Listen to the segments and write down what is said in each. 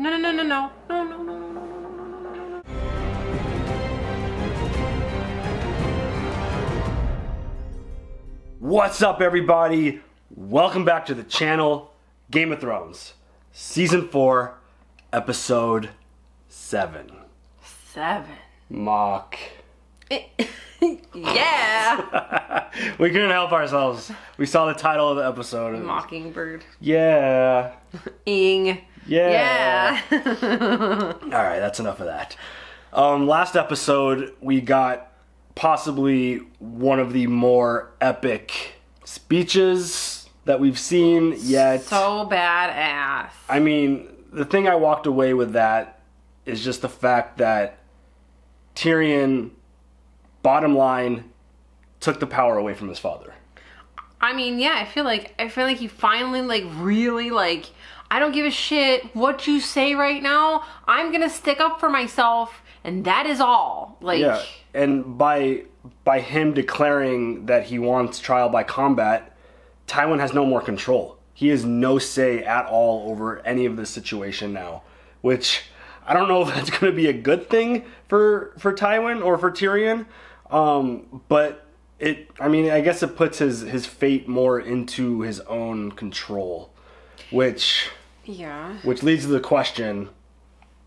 no, no, no, no, no, no, no, no, no, no, no, no, no, no, no. What's up, everybody? Welcome back to the channel Game of Thrones, Season 4, Episode 7. Seven. Mock. yeah. We couldn't help ourselves. We saw the title of the episode. Mockingbird. Yeah. Ing. Yeah. Yeah. All right, that's enough of that. Um, last episode, we got possibly one of the more epic speeches that we've seen yet. so badass. I mean, the thing I walked away with that is just the fact that Tyrion, bottom line, took the power away from his father. I mean, yeah, I feel like I feel like he finally like really like I don't give a shit what you say right now. I'm gonna stick up for myself, and that is all. Like, Yeah, and by by him declaring that he wants trial by combat, Tywin has no more control. He has no say at all over any of this situation now, which I don't know if that's going to be a good thing for for Tywin or for Tyrion. Um, but it, I mean, I guess it puts his his fate more into his own control, which yeah. which leads to the question: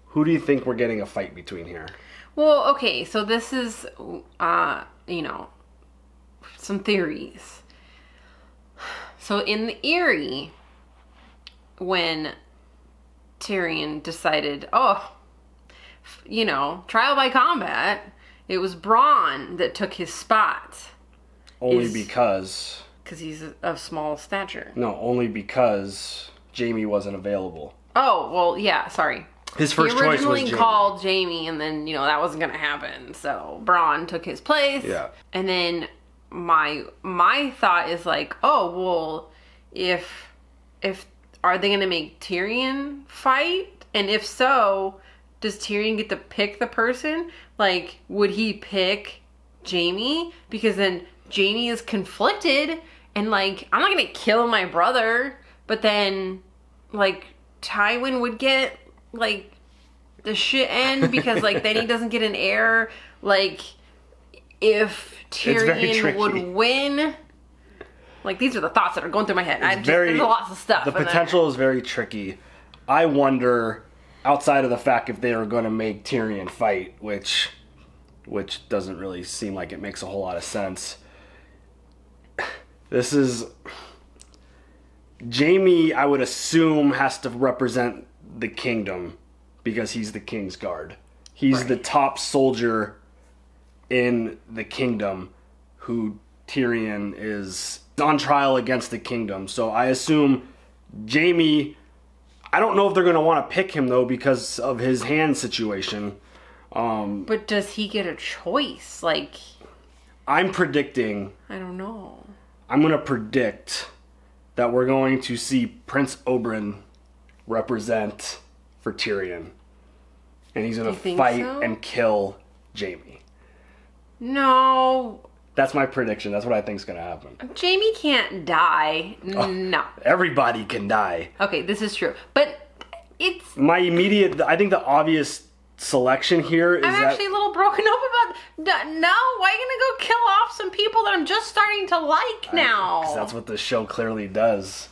Who do you think we're getting a fight between here? Well, okay, so this is, uh, you know, some theories. So in the Eyrie, when Tyrion decided, oh, f- you know, trial by combat, it was Bronn that took his spot Only Is- because because he's of small stature. No, only because Jaime wasn't available. Oh, well, yeah, sorry. His He first choice was originally Jaime. called Jaime, and then you know that wasn't gonna happen. So Bronn took his place. Yeah. And then my my thought is like, oh well, if if are they gonna make Tyrion fight? And if so, does Tyrion get to pick the person? Like, would he pick Jaime? Because then Jaime is conflicted, and like, I'm not gonna kill my brother, but then like Tywin would get like the shit end because like then he doesn't get an heir. Like if Tyrion would win. Like these are the thoughts that are going through my head. I just, very there's lots of stuff. The potential is very tricky. I wonder, outside of the fact if they are going to make Tyrion fight, which which doesn't really seem like it makes a whole lot of sense. This is Jaime. I would assume has to represent the kingdom because he's the king's guard. He's the top soldier in the kingdom who Tyrion is on trial against the kingdom. So I assume Jaime I don't know if they're going to want to pick him though because of his hand situation. Um, But does he get a choice? Like I'm predicting I don't know. I'm going to predict that we're going to see Prince Oberyn represent for Tyrion. And he's going to fight so? and kill Jaime. No, That's my prediction. That's what I think is going to happen. Jaime can't die. Oh, no. Everybody can die. Okay, this is true, but it's. My immediate, I think the obvious selection here is I'm that actually a little broken up about. No, why are you gonna go kill off some people that I'm just starting to like now? 'cause that's what the show clearly does.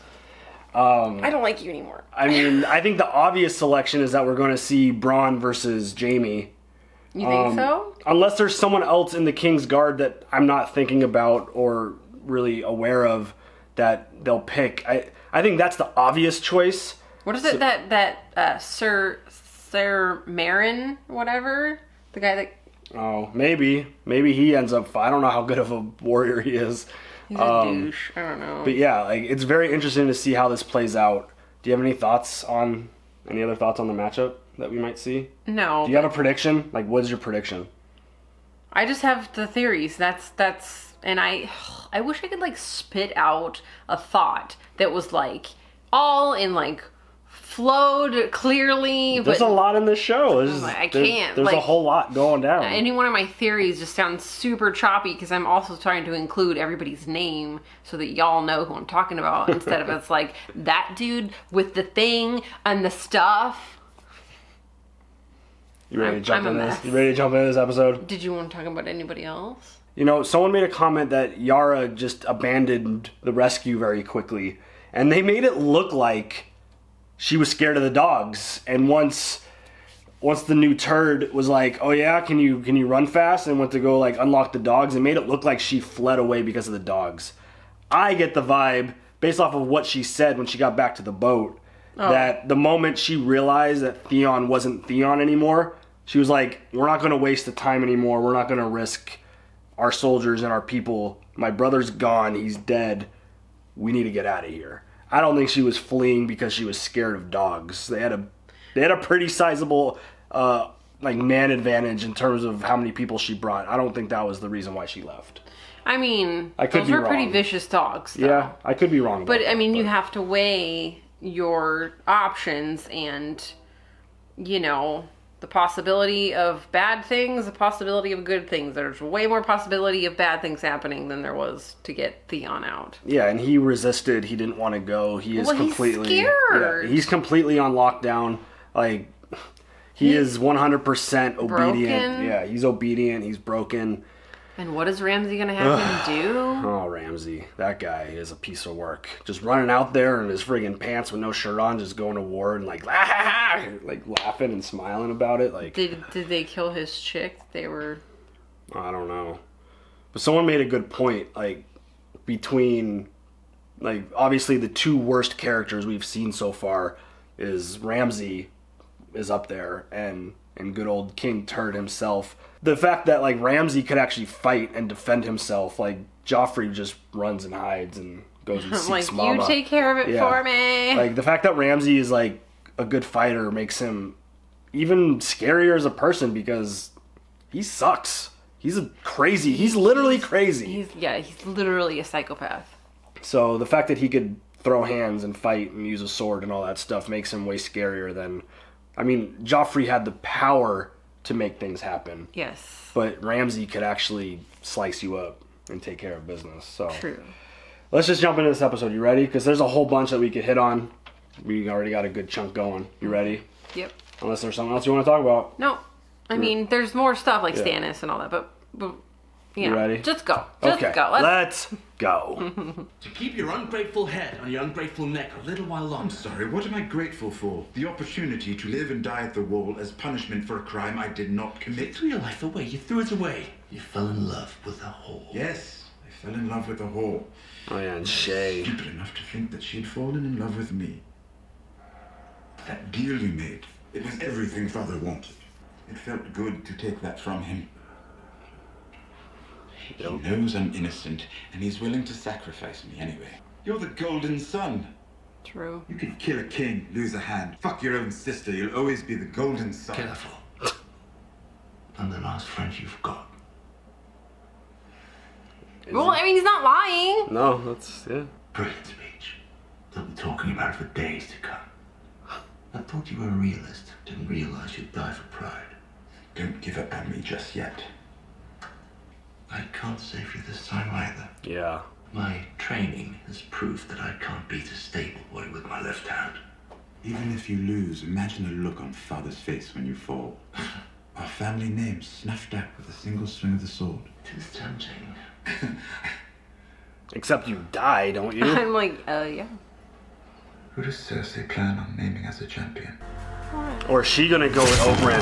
Um, I don't like you anymore. I mean, I think the obvious selection is that we're going to see Bronn versus Jaime. You think Um, so? Unless there's someone else in the King's Guard that I'm not thinking about or really aware of that they'll pick. I I think that's the obvious choice. What is it that that uh, Sir Sir Meryn whatever the guy that Oh, maybe maybe he ends up. I don't know how good of a warrior he is. he's a Um, douche. I don't know. But yeah, like it's very interesting to see how this plays out. Do you have any thoughts on any other thoughts on the matchup that we might see? no, Do you have a prediction? Like, what is your prediction? I just have the theories. That's that's and I I wish I could like spit out a thought that was like all in like flowed clearly, There's a lot in this show. There's, I can't, There's a like- whole lot going down. any one of my theories just sounds super choppy because I'm also trying to include everybody's name so that y'all know who I'm talking about instead of it's like that dude with the thing and the stuff. You ready I'm- to jump in this? You ready to jump into this episode? Did you want to talk about anybody else? You know, someone made a comment that Yara just abandoned the rescue very quickly, and they made it look like she was scared of the dogs. And once, once the new turd was like, "Oh yeah, can you can you run fast?" and went to go like unlock the dogs, and made it look like she fled away because of the dogs. I get the vibe based off of what she said when she got back to the boat oh. that the moment she realized that Theon wasn't Theon anymore, she was like, "We're not going to waste the time anymore. We're not going to risk." our soldiers and our people. My brother's gone. He's dead. We need to get out of here. I don't think she was fleeing because she was scared of dogs. They had a they had a pretty sizable uh, like man advantage in terms of how many people she brought. I don't think that was the reason why she left. I mean, I could those be were pretty vicious dogs. Though. Yeah, I could be wrong. But I mean, you have to weigh your options and, you know, the possibility of bad things, the possibility of good things. There's way more possibility of bad things happening than there was to get Theon out. Yeah, and he resisted. He didn't want to go. He is Well, he's completely scared. Yeah, he's completely on lockdown. Like he is 100% obedient. Broken. Yeah, he's obedient. He's broken. And what is Ramsay going to have him do? Oh, Ramsay, that guy is a piece of work. Just running out there in his friggin' pants with no shirt on, just going to war and like, like laughing and smiling about it. Like, Did did they kill his chick? They were I don't know. But someone made a good point. Like, between, like, obviously the two worst characters we've seen so far is Ramsay is up there and and good old King Turd himself. The fact that like Ramsay could actually fight and defend himself, like Joffrey just runs and hides and goes and seeks like, Mama. you take care of it Yeah. for me. Like the fact that Ramsay is like a good fighter makes him even scarier as a person because he sucks. He's a crazy. He's literally crazy. he's yeah, he's literally a psychopath. So the fact that he could throw hands and fight and use a sword and all that stuff makes him way scarier than. I mean, Joffrey had the power to make things happen, Yes. but Ramsey could actually slice you up and take care of business. So True. let's just jump into this episode. You ready? Because there's a whole bunch that we could hit on. We already got a good chunk going. You mm-hmm. ready? Yep. Unless there's something else you want to talk about. No, I mean, there's more stuff like Yeah. Stannis and all that, but, but you You know, ready? just go, just okay, go. Let's, let's go. To keep your ungrateful head on your ungrateful neck a little while I'm longer. sorry, what am I grateful for? The opportunity to live and die at the wall as punishment for a crime I did not You commit? threw your life away. You threw it away. You fell in love with a whore. Yes, I fell in love with a whore. oh yeah, and Shae. Stupid enough to think that she had fallen in love with me. That deal you made, it was everything father wanted. It felt good to take that from him. He knows I'm innocent, and he's willing to sacrifice me anyway. You're the golden son. True. You can kill a king, lose a hand, fuck your own sister. You'll always be the golden son. Careful. I'm the last friend you've got. Well, I mean, he's not lying. No, that's yeah. Brilliant speech. They'll be talking about it for days to come. I thought you were a realist. Didn't realize you'd die for pride. Don't give up on me just yet. I can't save you this time either. Yeah. My training has proved that I can't beat a stable boy with my left hand. Even if you lose, imagine the look on father's face when you fall. Our family name snuffed out with a single swing of the sword. Tis tempting. Except you die, don't you? I'm like, uh, yeah. Who does Cersei plan on naming as a champion? or is she gonna go with Oberyn?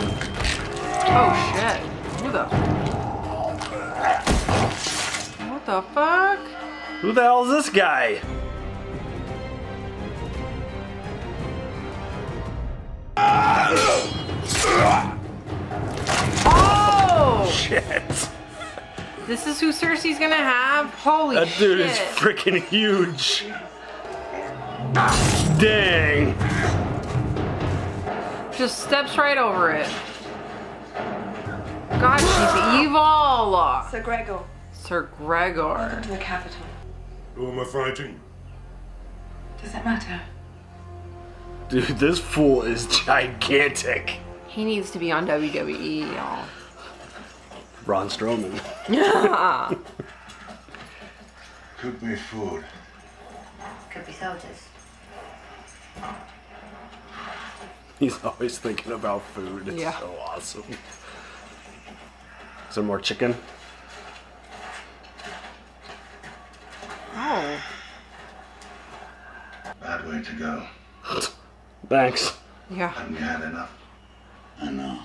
Oh shit. Who the? What the fuck? Who the hell is this guy? Oh! Shit. This is who Cersei's gonna have? Holy That dude shit. is freaking huge. Dang. Just steps right over it. God, she's evil! Sir Gregor, Sir Gregor. to the capital. Who am I fighting? Does it matter? Dude, this fool is gigantic. He needs to be on WWE, y'all. Braun Strowman. Yeah. Could be food. Could be soldiers. He's always thinking about food. It's Yeah. so awesome. Is there more chicken? Oh. Bad way to go. Thanks. Yeah. Haven't you had enough? I know.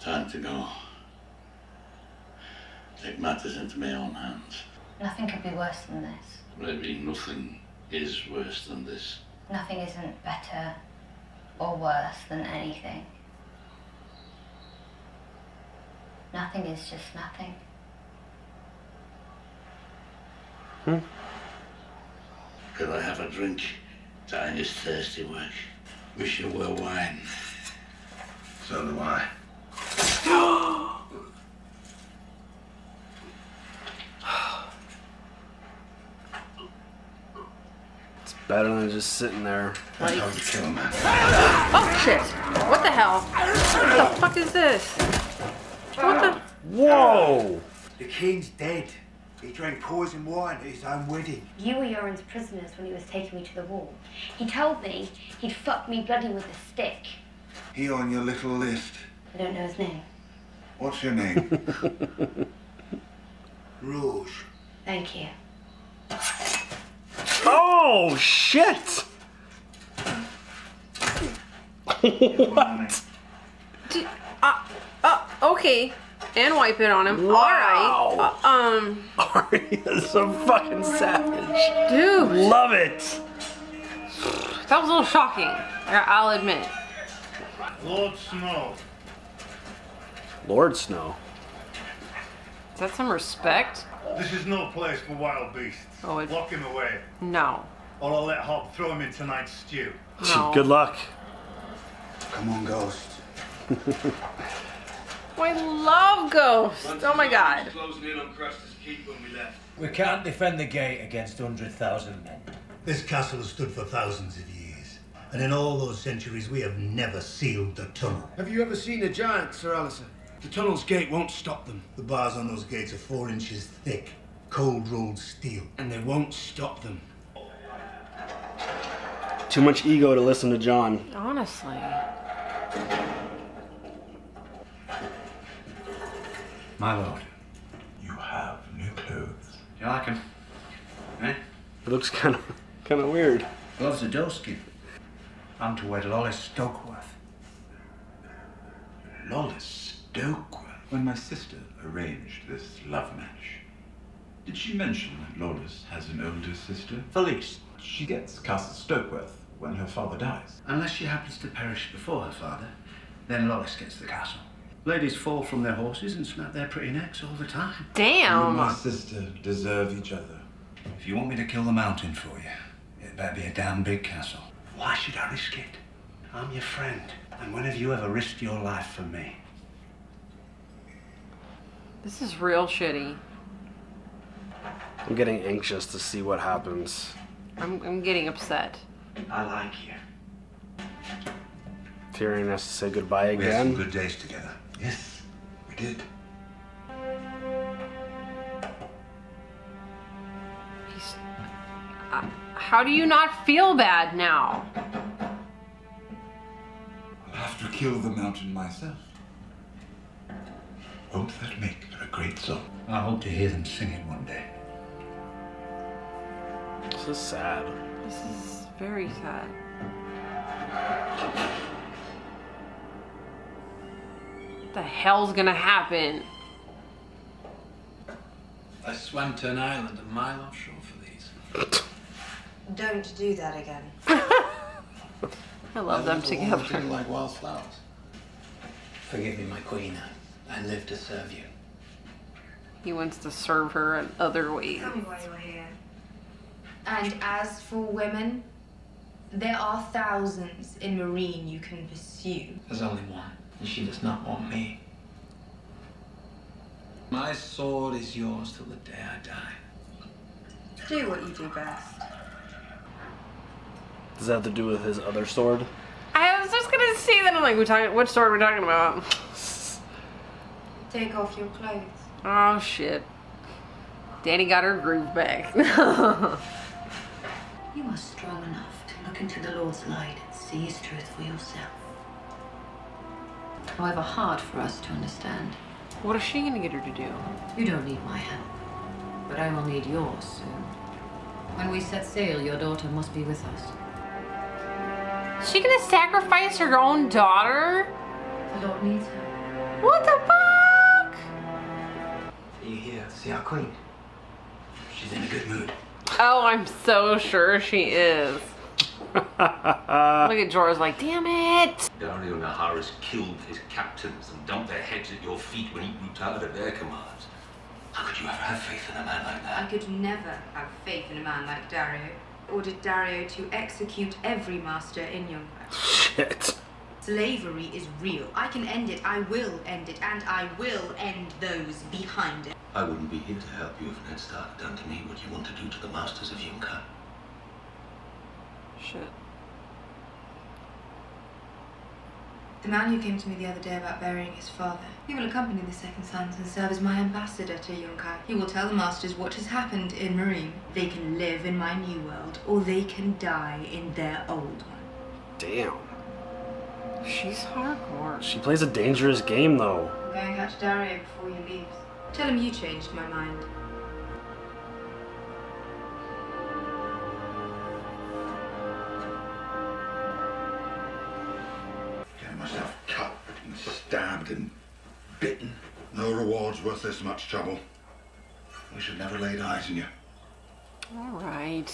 Time to go. Take matters into my own hands. Nothing could be worse than this. Maybe nothing is worse than this. Nothing isn't better or worse than anything. Nothing is just nothing. Hmm? Could I have a drink? Time is thirsty work. Wish you were wine. So do I. It's better than just sitting there. That's how you kill a man. Oh shit! What the hell? What the fuck is this? What the? Whoa! The king's dead. He drank poison wine at his own wedding. You were Yoren's prisoners when he was taking me to the wall. He told me he'd fuck me bloody with a stick. He on your little list. I don't know his name. What's your name? Rorge. Thank you. Oh shit! what? D- uh, uh, okay. And wipe it on him. All Wow. right. Uh, um, Arya's a fucking savage. dude, Love it. that was a little shocking. I- I'll admit. Lord Snow. Lord Snow. Is that some respect? This is no place for wild beasts. Oh, it- Lock him away, No. or I'll let Hob throw him in tonight's stew. No. Good luck. Come on, Ghost. I love ghosts. Oh my god. Closing in on Craster's Keep when we. We can't defend the gate against 100,000 men. This castle has stood for thousands of years, and in all those centuries we have never sealed the tunnel. Have you ever seen a giant, Sir Alliser? The tunnel's gate won't stop them, The bars on those gates are four inches thick, cold rolled steel. and they won't stop them. Too much ego to listen to Jon. Honestly. My lord. You have new clothes. You like them? Eh? It looks kind of kind of weird. Gloves are doeskin. I'm to wed Lollys Stokeworth. Lollys Stokeworth. When my sister arranged this love match, did she mention that Lollys has an older sister? Falyse. She gets Castle Stokeworth when her father dies. Unless she happens to perish before her father, then Lollys gets the castle. Ladies fall from their horses and snap their pretty necks all the time. You and Damn. my sister deserve each other. If you want me to kill the mountain for you, it better be a damn big castle. Why should I risk it? I'm your friend. And when have you ever risked your life for me? This is real shitty. I'm getting anxious to see what happens. I'm, I'm getting upset. I like you. Tyrion has to say goodbye again. We had some again. good days together. Yes, we did. He's, uh, how do you not feel bad now? I'll have to kill the mountain myself. Won't that make a great song? I hope to hear them sing it one day. This is sad. This is very sad. The hell's gonna happen? I swam to an island a mile offshore for these. Don't do that again. I love them Islands will always together. be like wildflowers. Forgive me, my queen. I, I live to serve you. He wants to serve her in other ways. Tell me why you're here. And as for women, there are thousands in Meereen you can pursue. There's only one, and she does not want me. My sword is yours till the day I die. Do what you do best. Does that have to do with his other sword? I was just gonna say that. I'm like, we talking. Which story are we talking about? Take off your clothes. Oh shit. Danny got her groove back. You are strong enough to look into the Lord's light and see his truth for yourself. However hard for us to understand. What is she gonna get her to do? You don't need my help, but I will need yours soon. When we set sail, your daughter must be with us. Is She gonna sacrifice her own daughter? The Lord needs her. What the fuck? Are you here to see our queen? She's in a good mood. Oh, I'm so sure she is. Look at Jorah's like, damn it. Daario Naharis killed his captains and dumped their heads at your feet when he brutaled their commands. How could you ever have faith in a man like that? I could never have faith in a man like Daario. Ordered Daario to execute every master in Youngblood. Shit. Slavery is real. I can end it. I will end it, and I will end those behind it. I wouldn't be here to help you if Ned Stark had done to me what you want to do to the masters of Yunkai. Shit. The man who came to me the other day about burying his father, he will accompany the second sons and serve as my ambassador to Yunkai. He will tell the masters what has happened in Meereen. They can live in my new world, or they can die in their old one. Damn. She's hardcore. She plays a dangerous game though. I'm going and catch Daario before he leaves. Tell him you changed my mind. Stabbed and bitten. No rewards worth this much trouble. We should never laid eyes on you. All right.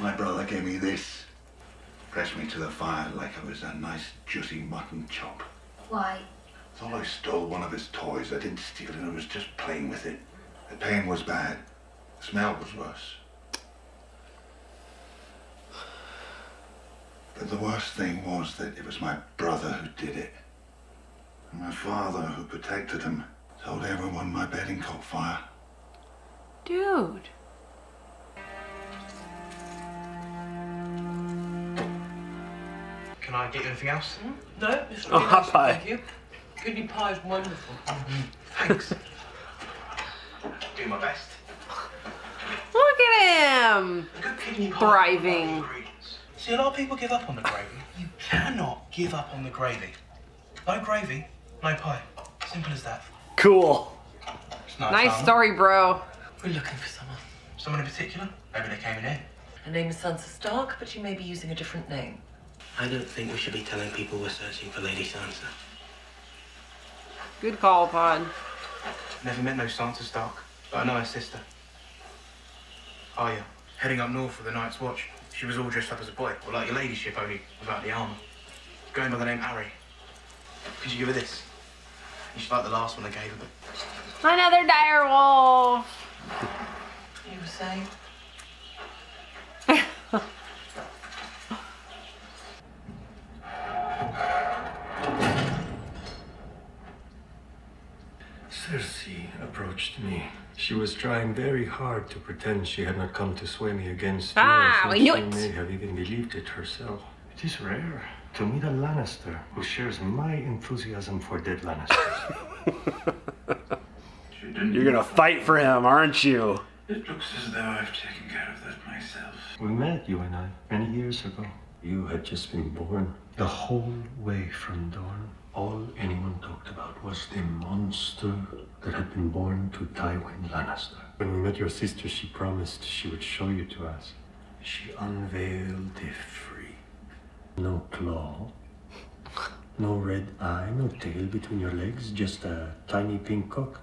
My brother gave me this. Pressed me to the fire like it was a nice juicy mutton chop. Why? Thought I stole one of his toys. I didn't steal it, I was just playing with it. The pain was bad. The smell was worse. But the worst thing was that it was my brother who did it. And my father, who protected him, told everyone my bedding caught fire. Dude. Can I get you anything else? Hmm? No, it's Oh, hot pie. Thank you. Kidney pie is wonderful. Thanks. Do my best. Look at him. A good kidney pie. Thriving. See, a lot of people give up on the gravy. You cannot give up on the gravy. No gravy, no pie. Simple as that. Cool. Nice, Nice Alma. story, bro. We're looking for someone. Someone in particular? Maybe they came in here. Her name is Sansa Stark, but she may be using a different name. I don't think we should be telling people we're searching for Lady Sansa. Good call, Pod. Never met no Sansa Stark, but I know her sister. Oh, Arya, heading up north for the Night's Watch. She was all dressed up as a boy, or like your ladyship, only without the armor. Going by the name Ari. Could you give her this? She's like the last one I gave her, but Another dire wolf. You were saying? Cersei approached me. She was trying very hard to pretend she had not come to sway me against you. Ah, I we think knew she may have even believed it herself. It is rare to meet a Lannister who shares my enthusiasm for dead Lannisters. You're gonna fight for him, aren't you? It looks as though I've taken care of that myself. we met, you and I, many years ago. You had just been born. The whole way from Dorne, all anyone talked about was the monster that had been born to Tywin Lannister. When we met your sister, she promised she would show you to us. She unveiled the freak. No claw, no red eye, no tail between your legs, just a tiny pink cock.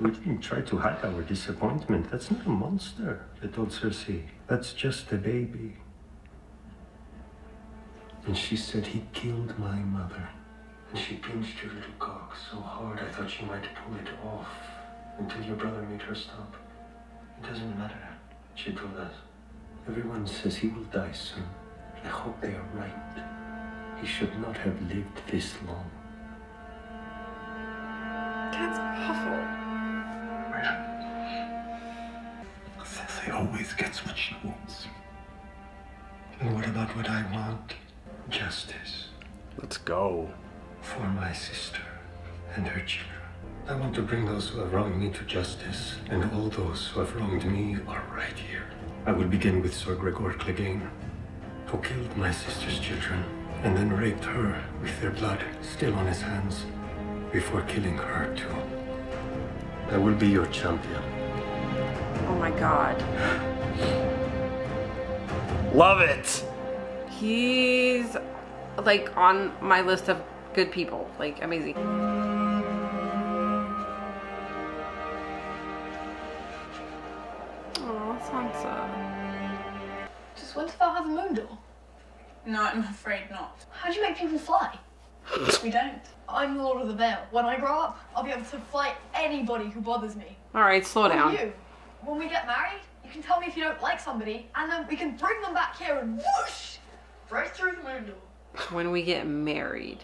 we didn't try to hide our disappointment. That's not a monster, I told Cersei. That's just a baby. And she said he killed my mother. And she pinched your little cock so hard I thought she might pull it off until your brother made her stop. It doesn't matter, she told us. Everyone says he will die soon. I hope they are right. He should not have lived this long. That's awful. Cersei always gets what she wants. And what about what I want? Justice. Let's go. For my sister and her children. I want to bring those who have wronged me to justice, and all those who have wronged me are right here. I will begin with Sir Gregor Clegane, who killed my sister's children and then raped her with their blood still on his hands before killing her too. I will be your champion. Oh my god. Love it. He's like on my list of good people. Like amazing. I'm afraid not. How do you make people fly? We don't. I'm Lord of the Vale. When I grow up, I'll be able to fly anybody who bothers me. All right, slow Or down. You, when we get married, you can tell me if you don't like somebody, and then we can bring them back here and whoosh, right through the moon door. When we get married.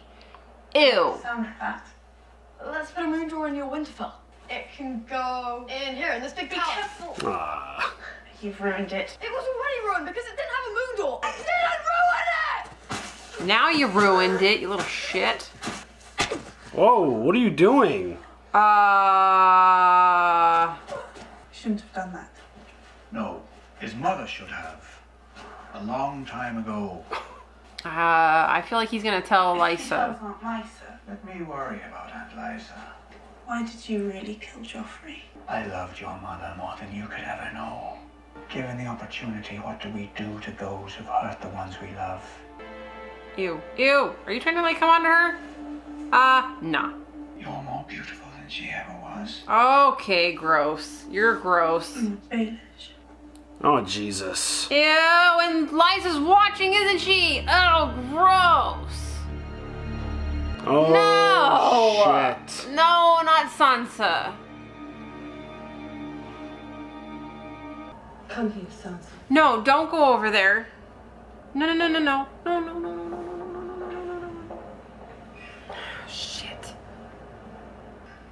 Ew. Sound like that. Let's put a moon door in your Winterfell. It can go in here in this big palace. Ah. You've ruined it. It was already ruined because it didn't have a moon door. I didn't ruin it. Now you ruined it, you little shit. Whoa, what are you doing? Uh. Shouldn't have done that. No, his mother should have. A long time ago. Uh, I feel like he's gonna tell Lysa. Aunt Lysa. Let me worry about Aunt Lysa. Why did you really kill Joffrey? I loved your mother more than you could ever know. Given the opportunity, what do we do to those who've hurt the ones we love? Ew. Ew. Are you trying to like come on to her? Uh, nah. You're more beautiful than she ever was. Okay, gross. You're gross. Oh Jesus. Ew, and Lysa's watching, isn't she? Oh, gross. Oh no. shit. No, not Sansa. Come here, Sansa. No, don't go over there. No, no, no, no, no. No, no, no, no, no, no, no, no, no, no, no, no, no. Shit.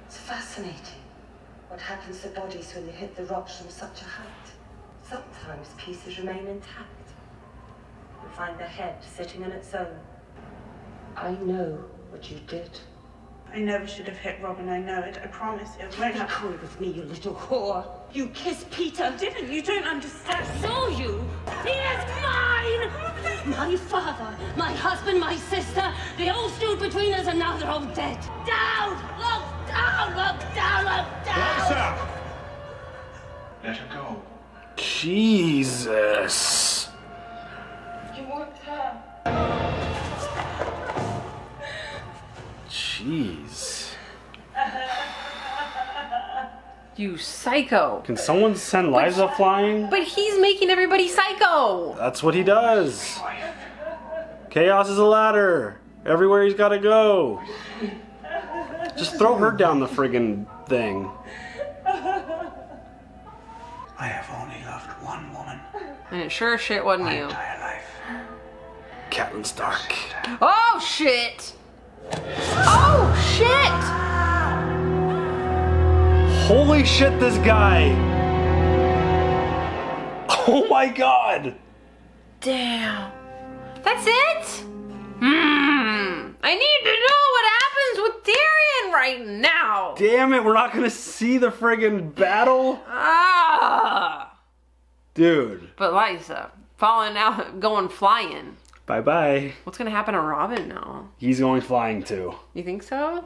It's fascinating what happens to bodies when they hit the rocks from such a height. Sometimes pieces remain intact. You find the head sitting on its own. I know what you did. I never should have hit Robin, I know it. I promise it won't happen. Come with me, you little whore. You kissed Petyr. Didn't you? Don't understand. saw you. He is mine! My father, my husband, my sister, they all stood between us and now they're all dead. Down! Look down! Look down! Look down! Let her go. Jesus. Jeez. You psycho. Can someone send Lysa flying? But he's making everybody psycho. That's what he does. Chaos is a ladder. Everywhere he's got to go. Just throw her down the friggin' thing. I have only loved one woman. And it sure as shit wasn't you. Catelyn Stark. Oh shit! Oh shit! Holy shit, this guy. Oh my god. Damn. That's it? Hmm. I need to know what happens with Tyrion right now. Damn it, we're not gonna see the friggin' battle? Ah. Dude. But Lysa, falling out, going flying. Bye bye. What's gonna happen to Robin now? He's going flying too. You think so?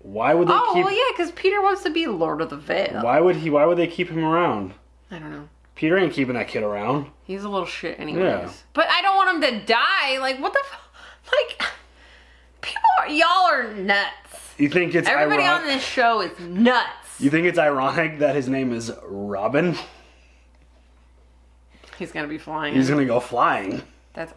Why would they oh, keep well, yeah, because Petyr wants to be Lord of the Vale. Why would he why would they keep him around? I don't know. Petyr ain't keeping that kid around. He's a little shit, anyways. Yeah. But I don't want him to die. Like, what the? F- like, people, are, y'all are nuts. You think it's Everybody ironic? on this show is nuts. You think it's ironic that his name is Robin? He's gonna be flying. He's gonna go flying. That's.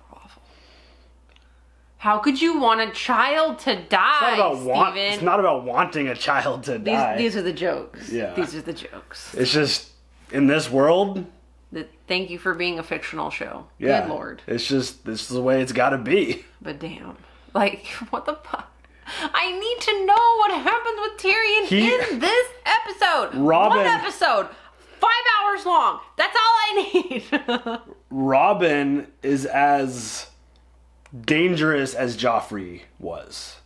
How could you want a child to die, It's not about want. It's not about wanting a child to these, die. these are the jokes. Yeah. These are the jokes. It's just in this world. The, thank you for being a fictional show. Yeah. Good lord. It's just this is the way it's got to be. But damn. Like, what the fuck? I need to know what happens with Tyrion He- in this episode. Robin- One episode. Five hours long. That's all I need. Robin is as dangerous as Joffrey was.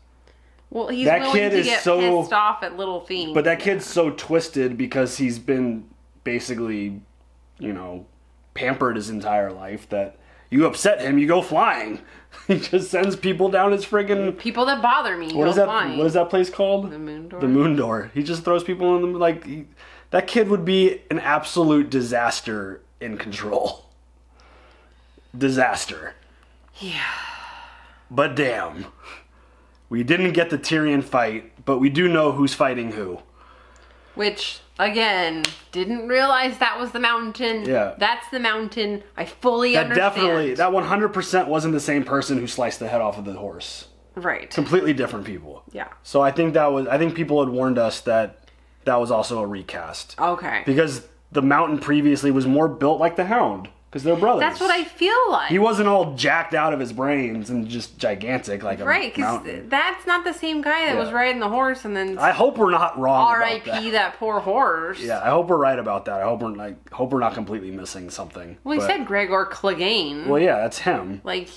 well, he's That willing kid to is get so- pissed off at little things. But that kid's so twisted because he's been basically, you know, pampered his entire life that You upset him, you go flying. he just sends people down his friggin' People that bother me. what go is that? flying. What is that place called? The moon door. The moon door. He just throws people in the like. He, that kid would be an absolute disaster in control. Disaster. Yeah. But damn, we didn't get the Tyrion fight, but we do know who's fighting who. Which again, didn't realize that was the mountain. Yeah. That's the mountain. I fully That understand. definitely, that 100% wasn't the same person who sliced the head off of the horse. Right. Completely different people. Yeah. So I think that was, I think people had warned us that that was also a recast. Okay. Because the mountain previously was more built like the hound, because they're brothers. That's what I feel like. He wasn't all jacked out of his brains and just gigantic like a right, because mountain. that's not the same guy that was riding the horse and then I hope we're not wrong R.I.P. that. That. poor horse. Yeah, I hope we're right about that. I hope we're like hope we're not completely missing something. Well, he But- said Gregor Clegane. Well, yeah, that's him. Like,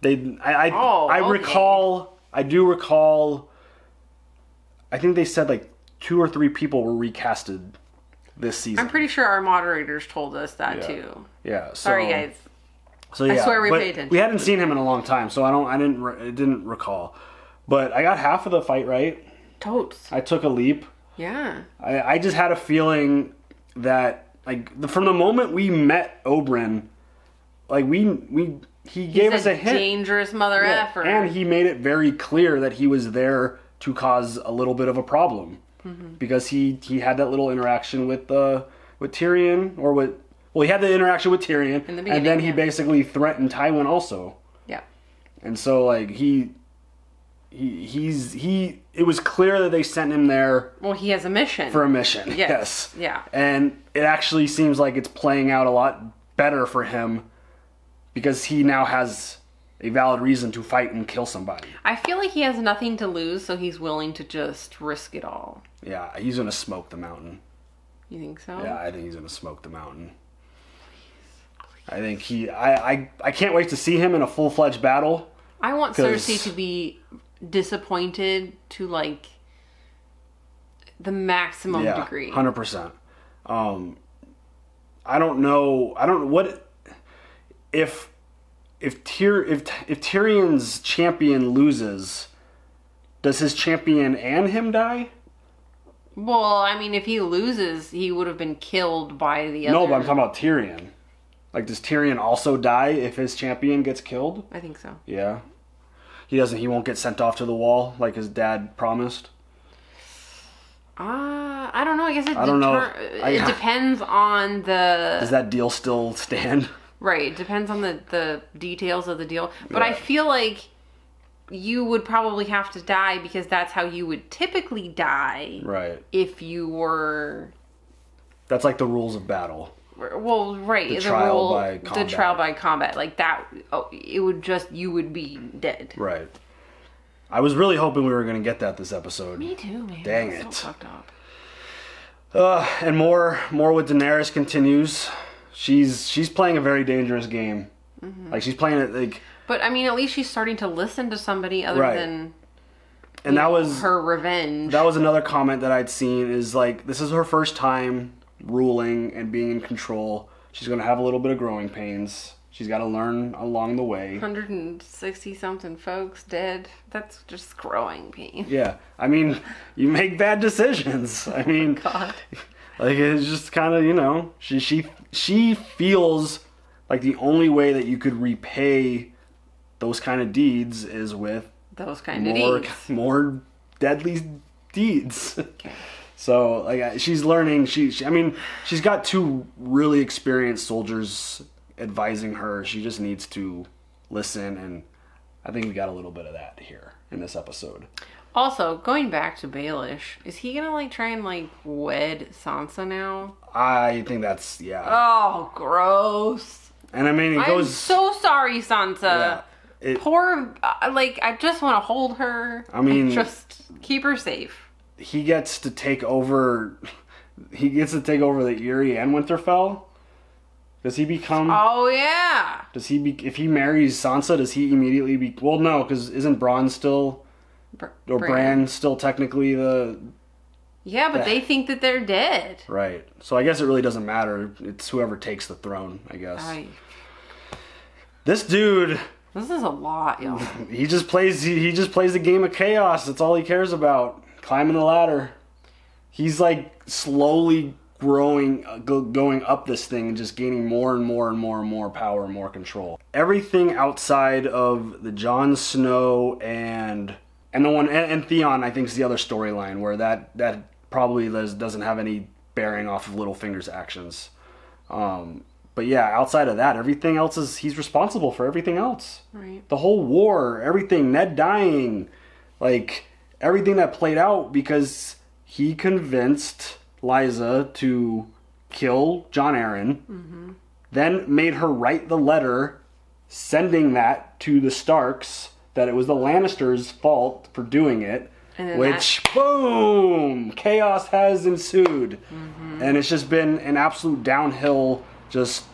They, I, I, Oh, I okay. recall, I do recall. I think they said like two or three people were recasted this season. I'm pretty sure our moderators told us that Yeah. too. yeah. So, Sorry, guys. So I swear we paid attention. We hadn't seen him in a long time, so I don't, I didn't, re- I didn't recall. But I got half of the fight right. Totes. I took a leap. Yeah. I, I just had a feeling that like the, from the moment we met Oberyn, like we we he gave He's us a, hint, dangerous mother Yeah, effer. and he made it very clear that he was there to cause a little bit of a problem Mhm. because he he had that little interaction with uh with Tyrion or with well he had the interaction with Tyrion In the and then he yeah. basically threatened Tywin also. Yeah. And so like he he he's he it was clear that they sent him there Well, he has a mission. for a mission. Yes. Yes. Yeah. And it actually seems like it's playing out a lot better for him because he now has a valid reason to fight and kill somebody. I feel like he has nothing to lose, so he's willing to just risk it all. Yeah, he's gonna smoke the mountain. You think so? Yeah, I think he's gonna smoke the mountain. I think he. I. I. I can't wait to see him in a full fledged battle. I want 'Cause- Cersei to be disappointed to like the maximum yeah, degree. hundred percent. Um, I don't know. I don't know what if if Tyr if if Tyrion's champion loses, does his champion and him die? Well, I mean, if he loses, he would have been killed by the other. No, but I'm talking about Tyrion. Like, does Tyrion also die if his champion gets killed? I think so. Yeah. He doesn't. He won't get sent off to the wall like his dad promised. Uh, I don't know. I guess it, I don't know. deter- I- it depends on the Does that deal still stand? Right. It depends on the the details of the deal. But I feel like you would probably have to die because that's how you would typically die Right. if you were That's like the rules of battle. well, right. The The, trial rule, by the combat. trial by combat, like that. Oh, it would just you would be dead. Right. I was really hoping we were going to get that this episode. Me too, man. Dang it. So fucked up. Uh, and more, more with Daenerys continues. She's she's playing a very dangerous game. Mhm. Like she's playing it like, But I mean, at least she's starting to listen to somebody other Right. than and that was her revenge. That was another comment that I'd seen is like this is her first time ruling and being in control. She's gonna have a little bit of growing pains. She's got to learn along the way. 160 something folks dead. That's just growing pain. Yeah, I mean, you make bad decisions. I mean, God. like it's just kind of you know she she she feels like the only way that you could repay those kind of deeds is with Those kind of more deeds. more deadly deeds. So like she's learning. She, she I mean she's got two really experienced soldiers advising her. She just needs to listen, and I think we got a little bit of that here in this episode. Also, going back to Baelish, is he gonna like try and like wed Sansa now? I think that's yeah. Oh, gross. And I mean it I'm goes. so sorry, Sansa. Yeah, it- Poor, uh, like I just want to hold her. I mean- just keep her safe. he gets to take over. He gets to take over the Eyrie and Winterfell. Does he become? Oh yeah. Does he be? If he marries Sansa, does he immediately be? Well, no, because isn't Bronn still or Bran. Bran still technically the Yeah, but Yeah. they think that they're dead. right? So I guess it really doesn't matter. It's whoever takes the throne, I guess. I, This dude, This is a lot, yo. he just plays. He, he just plays the game of chaos. That's all he cares about. Climbing the ladder. He's like slowly growing, uh, go, going up this thing and just gaining more and more and more and more power and more control. Everything outside of the Jon Snow and and the one and, and Theon, I think, is the other storyline where that that probably does, doesn't have any bearing off of Littlefinger's actions. Um, but yeah, outside of that, everything else is he's responsible for everything else. Right. The whole war, everything, Ned dying, like everything that played out because he convinced Lysa to kill Jon Arryn, Mm-hmm. then made her write the letter sending that to the Starks that it was the Lannisters' fault for doing it. Which boom, chaos has ensued, Mm-hmm. and it's just been an absolute downhill. Just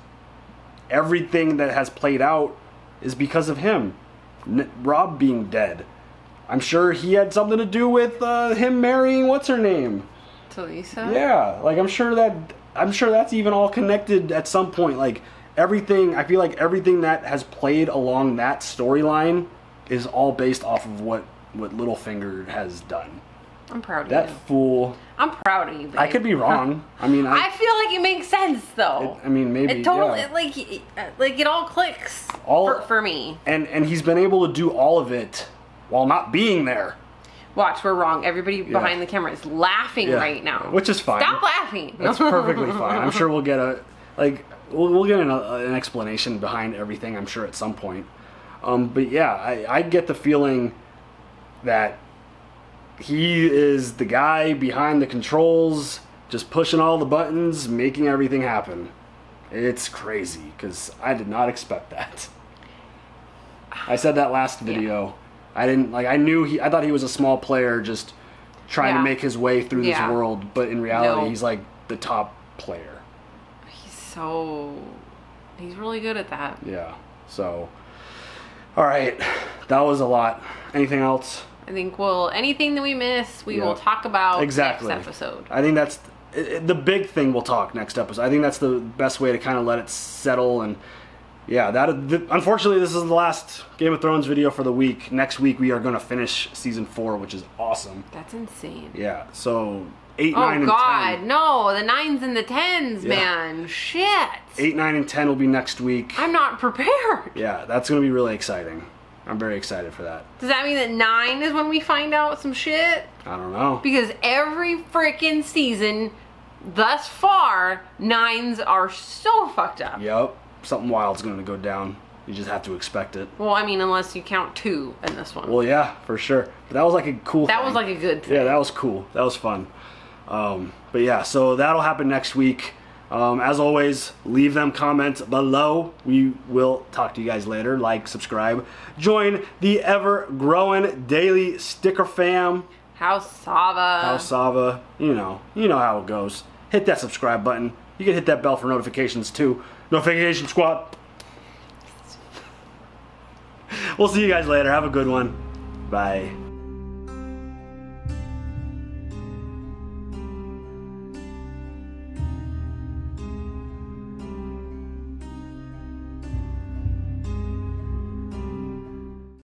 everything that has played out is because of him. N- Robb being dead. I'm sure he had something to do with uh, him marrying what's her name. Talisa? Yeah, like I'm sure that I'm sure that's even all connected at some point. Like everything, I feel like everything that has played along that storyline is all based off of what what Littlefinger has done. I'm proud of That you. fool. I'm proud of you. Babe. I could be wrong. I mean, I, I feel like it makes sense though. I mean, maybe it totally yeah. like like it all clicks All- for, for me. and and he's been able to do all of it while not being there. Watch, we're wrong. Everybody behind the camera is laughing Yeah. right now. Which is fine. Stop laughing. That's perfectly fine. I'm sure we'll get a like we'll, we'll get an, uh, an explanation behind everything. I'm sure at some point. Um, but yeah, I, I get the feeling that he is the guy behind the controls, just pushing all the buttons, making everything happen. It's crazy because I did not expect that. I said that last video. I didn't like. I knew he. I thought he was a small player, just trying Yeah. to make his way through Yeah. this world. But in reality, No. he's like the top player. He's so he's really good at that. Yeah. So, all right, that was a lot. Anything else? I think we'll anything that we miss, we Yeah. will talk about exactly. next episode. I think that's it- the big thing. We'll talk next episode. I think that's the best way to kind of let it settle and. Yeah, that. The, unfortunately, this is the last Game of Thrones video for the week. Next week, we are going to finish season four, which is awesome. That's insane. Yeah, so eight, oh nine, God, and ten. no! The nines and the tens, Yeah. man. Shit, Eight, nine, and ten will be next week. I'm not prepared. Yeah, that's going to be really exciting. I'm very excited for that. Does that mean that nine is when we find out some shit? I don't know. Because every freaking season thus far, nines are so fucked up. Yep, something wild's going to go down. You just have to expect it. Well, I mean, unless you count two in this one. Well, yeah, for sure. But that was like a cool. that thing. was like a good thing. Yeah, that was cool. That was fun. Um, but yeah, so that'll happen next week. Um, as always, leave them comments below. We will talk to you guys later. Like, subscribe, join the ever growing daily sticker fam. House Sava. House Sava, you know, you know how it goes. Hit that subscribe button. You can hit that bell for notifications too. Notification squad. We'll see you guys later. Have a good one. Bye.